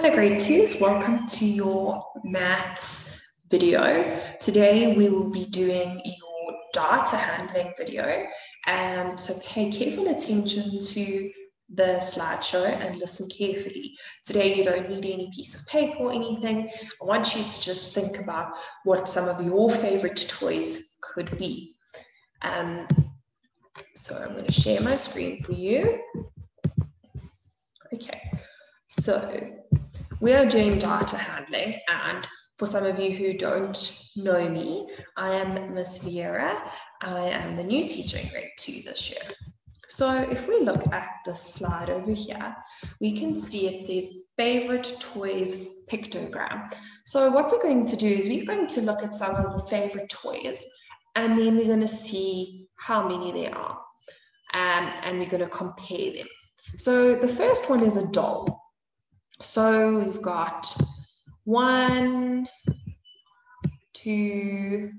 Hello grade twos, welcome to your maths video. Today we will be doing your data handling video and so pay careful attention to the slideshow and listen carefully. Today you don't need any piece of paper or anything. I want you to just think about what some of your favorite toys could be. Um, so I'm going to share my screen for you. Okay, so we are doing data handling and for some of you who don't know me, I am Miss Vieira. I am the new teacher in grade two this year. So if we look at the slide over here, we can see it says favorite toys pictogram. So what we're going to do is we're going to look at some of the favorite toys and then we're going to see how many there are um, and we're going to compare them. So the first one is a doll. So we've got one, two,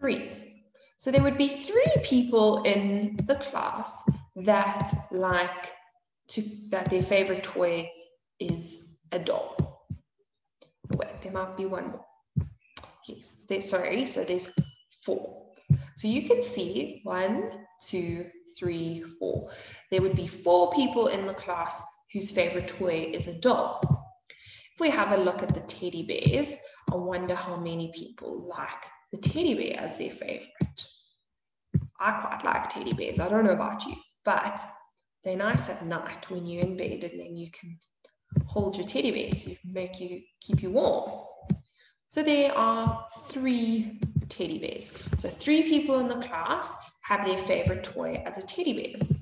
three. So there would be three people in the class that like to that their favorite toy is a doll. Wait, there might be one more. Yes, there, sorry, so there's four. So you can see one, two, three, four. There would be four people in the class whose favorite toy is a doll. If we have a look at the teddy bears, I wonder how many people like the teddy bear as their favorite. I quite like teddy bears. I don't know about you, but they're nice at night when you're in bed and then you can hold your teddy bears to make you keep you warm. So there are three teddy bears. So three people in the class have their favorite toy as a teddy bear.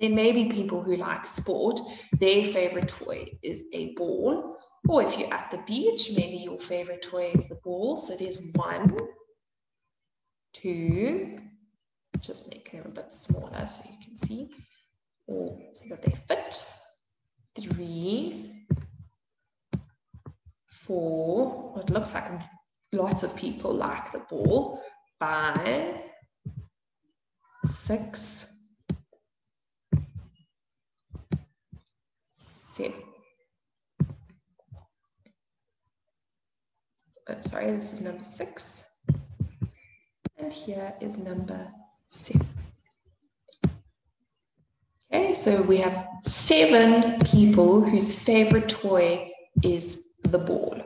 There may be people who like sport, their favorite toy is a ball. Or if you're at the beach, maybe your favorite toy is the ball. So there's one, two, just make them a bit smaller so you can see, or so that they fit. Three, four, it looks like lots of people like the ball. Five, six, Oh, sorry, this is number six. And here is number seven. Okay, so we have seven people whose favorite toy is the ball.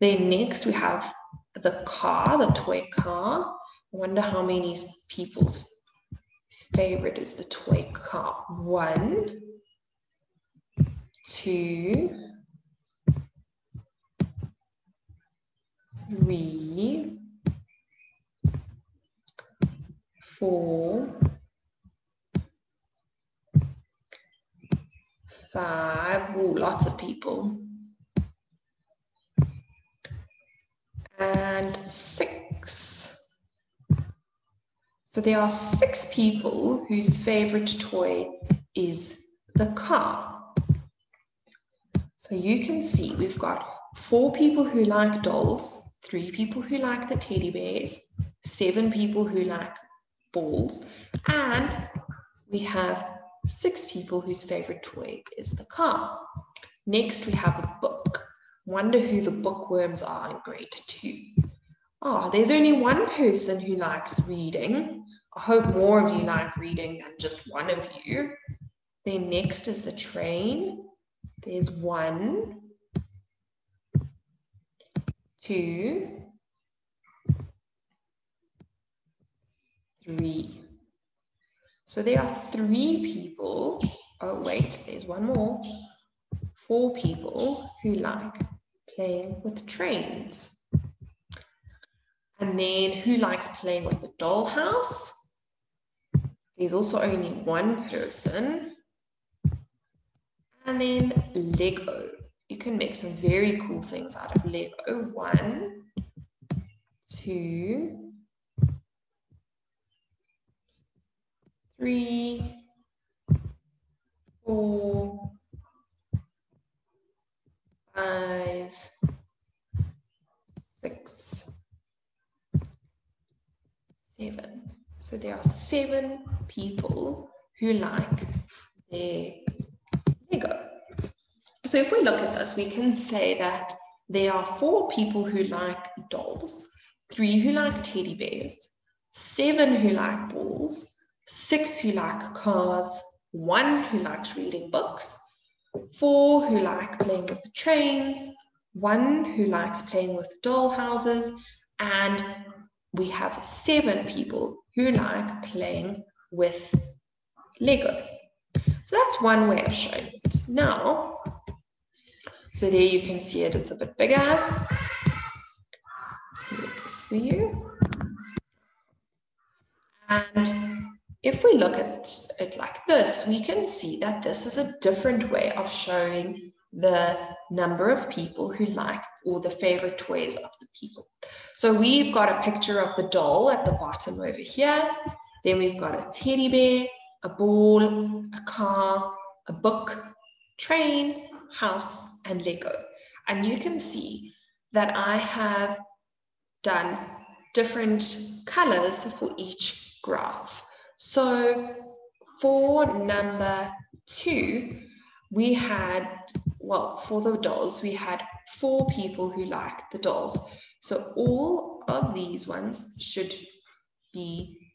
Then next we have the car, the toy car. I wonder how many people's favorite is the toy car. One, two, three, four, five, Ooh, lots of people, and six. So there are six people whose favorite toy is the car. So you can see we've got four people who like dolls, three people who like the teddy bears, seven people who like balls, and we have six people whose favorite toy is the car. Next, we have a book. Wonder who the bookworms are in grade two. Oh, there's only one person who likes reading. I hope more of you like reading than just one of you. Then next is the train. There's one, two, three. So there are three people. Oh, wait, there's one more. Four people who like playing with trains. And then who likes playing with the dollhouse? There's also only one person and then Lego. You can make some very cool things out of Lego. One, two, three, four, five, six, seven. So there are seven people who like their So if we look at this, we can say that there are four people who like dolls, three who like teddy bears, seven who like balls, six who like cars, one who likes reading books, four who like playing with trains, one who likes playing with doll houses, and we have seven people who like playing with Lego. So that's one way of showing it. Now, so there you can see it, it's a bit bigger. Let's move this for you. And if we look at it like this, we can see that this is a different way of showing the number of people who like or the favorite toys of the people. So we've got a picture of the doll at the bottom over here. Then we've got a teddy bear, a ball, a car, a book, train, house, and Lego. And you can see that I have done different colors for each graph. So for number two, we had, well, for the dolls, we had four people who liked the dolls. So all of these ones should be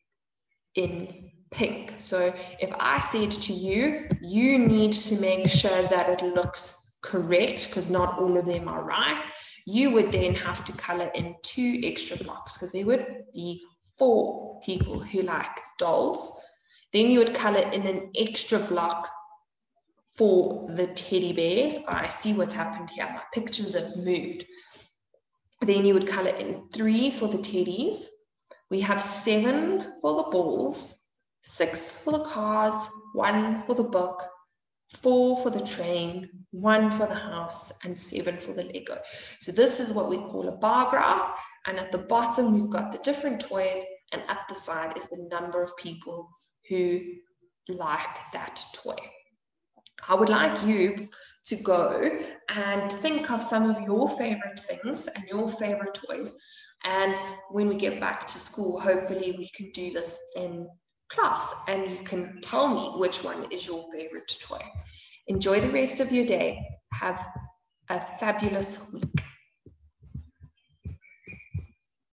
in pink. So if I said to you, you need to make sure that it looks correct because not all of them are right, you would then have to color in two extra blocks because there would be four people who like dolls. Then you would color in an extra block for the teddy bears. I see what's happened here. My pictures have moved. Then you would color in three for the teddies. We have seven for the balls, six for the cars, one for the book, four for the train, one for the house, and seven for the Lego. So this is what we call a bar graph. And at the bottom, we've got the different toys, and at the side is the number of people who like that toy. I would like you to go and think of some of your favorite things and your favorite toys. And when we get back to school, hopefully we can do this in class and you can tell me which one is your favorite toy. Enjoy the rest of your day. Have a fabulous week.